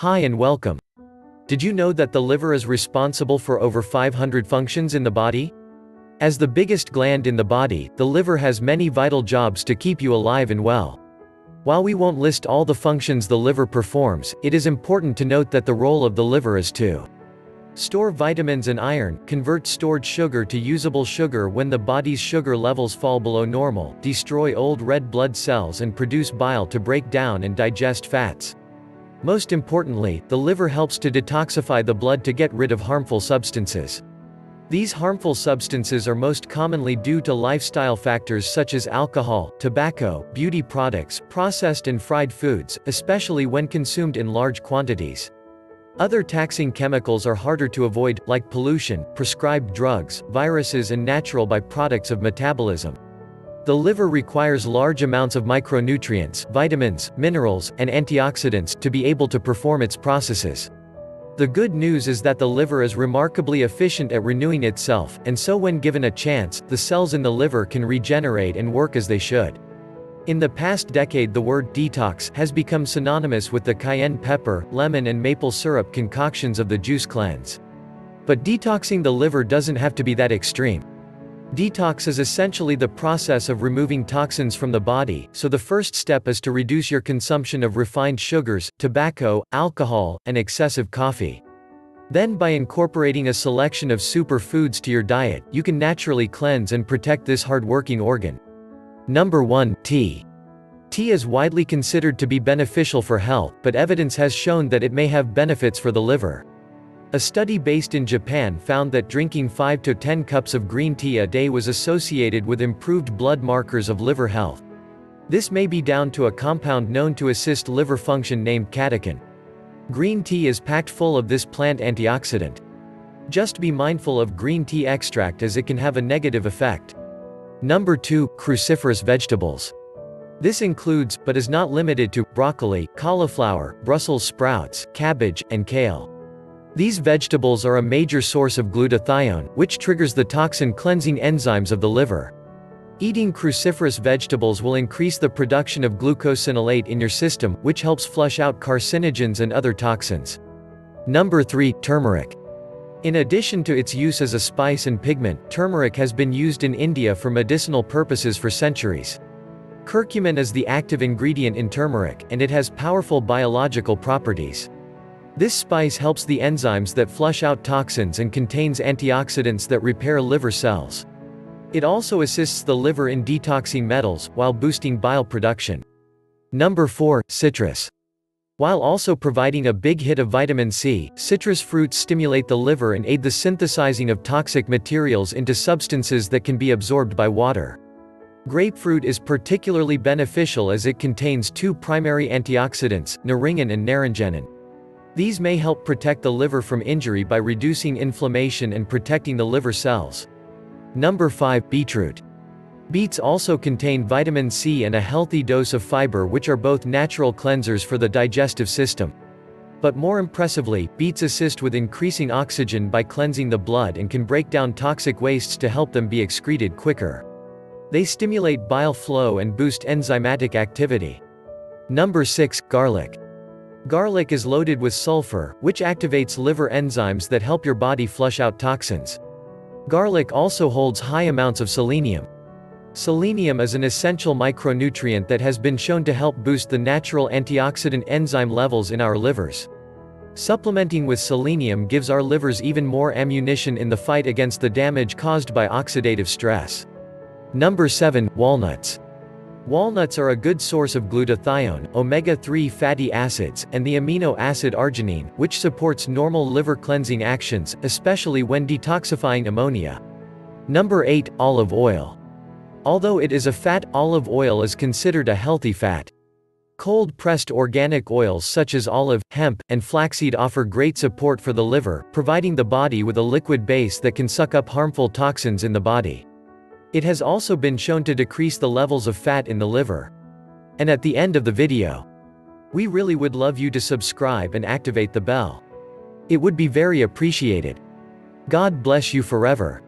Hi and welcome. Did you know that the liver is responsible for over 500 functions in the body? As the biggest gland in the body, the liver has many vital jobs to keep you alive and well. While we won't list all the functions the liver performs, it is important to note that the role of the liver is to store vitamins and iron, convert stored sugar to usable sugar when the body's sugar levels fall below normal, destroy old red blood cells and produce bile to break down and digest fats. Most importantly, the liver helps to detoxify the blood to get rid of harmful substances. These harmful substances are most commonly due to lifestyle factors such as alcohol, tobacco, beauty products, processed and fried foods, especially when consumed in large quantities. Other taxing chemicals are harder to avoid, like pollution, prescribed drugs, viruses and natural byproducts of metabolism. The liver requires large amounts of micronutrients, vitamins, minerals, and antioxidants to be able to perform its processes. The good news is that the liver is remarkably efficient at renewing itself, and so when given a chance, the cells in the liver can regenerate and work as they should. In the past decade the word detox has become synonymous with the cayenne pepper, lemon and maple syrup concoctions of the juice cleanse. But detoxing the liver doesn't have to be that extreme. Detox is essentially the process of removing toxins from the body, so the first step is to reduce your consumption of refined sugars, tobacco, alcohol, and excessive coffee. Then by incorporating a selection of superfoods to your diet, you can naturally cleanse and protect this hard-working organ. Number 1, tea. Tea is widely considered to be beneficial for health, but evidence has shown that it may have benefits for the liver. A study based in Japan found that drinking 5 to 10 cups of green tea a day was associated with improved blood markers of liver health. This may be down to a compound known to assist liver function named catechin. Green tea is packed full of this plant antioxidant. Just be mindful of green tea extract as it can have a negative effect. Number 2, cruciferous vegetables. This includes, but is not limited to, broccoli, cauliflower, Brussels sprouts, cabbage, and kale. These vegetables are a major source of glutathione, which triggers the toxin-cleansing enzymes of the liver. Eating cruciferous vegetables will increase the production of glucosinolate in your system, which helps flush out carcinogens and other toxins. Number 3, turmeric. In addition to its use as a spice and pigment, turmeric has been used in India for medicinal purposes for centuries. Curcumin is the active ingredient in turmeric, and it has powerful biological properties. This spice helps the enzymes that flush out toxins and contains antioxidants that repair liver cells. It also assists the liver in detoxing metals, while boosting bile production. Number 4, citrus. While also providing a big hit of vitamin C, citrus fruits stimulate the liver and aid the synthesizing of toxic materials into substances that can be absorbed by water. Grapefruit is particularly beneficial as it contains two primary antioxidants, naringin and naringenin. These may help protect the liver from injury by reducing inflammation and protecting the liver cells. Number 5. Beetroot. Beets also contain vitamin C and a healthy dose of fiber which are both natural cleansers for the digestive system. But more impressively, beets assist with increasing oxygen by cleansing the blood and can break down toxic wastes to help them be excreted quicker. They stimulate bile flow and boost enzymatic activity. Number 6. Garlic. Garlic is loaded with sulfur, which activates liver enzymes that help your body flush out toxins. Garlic also holds high amounts of selenium. Selenium is an essential micronutrient that has been shown to help boost the natural antioxidant enzyme levels in our livers. Supplementing with selenium gives our livers even more ammunition in the fight against the damage caused by oxidative stress. Number 7, Walnuts. Walnuts are a good source of glutathione, omega-3 fatty acids, and the amino acid arginine, which supports normal liver cleansing actions, especially when detoxifying ammonia. Number 8, olive oil. Although it is a fat, olive oil is considered a healthy fat. Cold-pressed organic oils such as olive, hemp, and flaxseed offer great support for the liver, providing the body with a liquid base that can suck up harmful toxins in the body. It has also been shown to decrease the levels of fat in the liver. And at the end of the video, we really would love you to subscribe and activate the bell. It would be very appreciated. God bless you forever.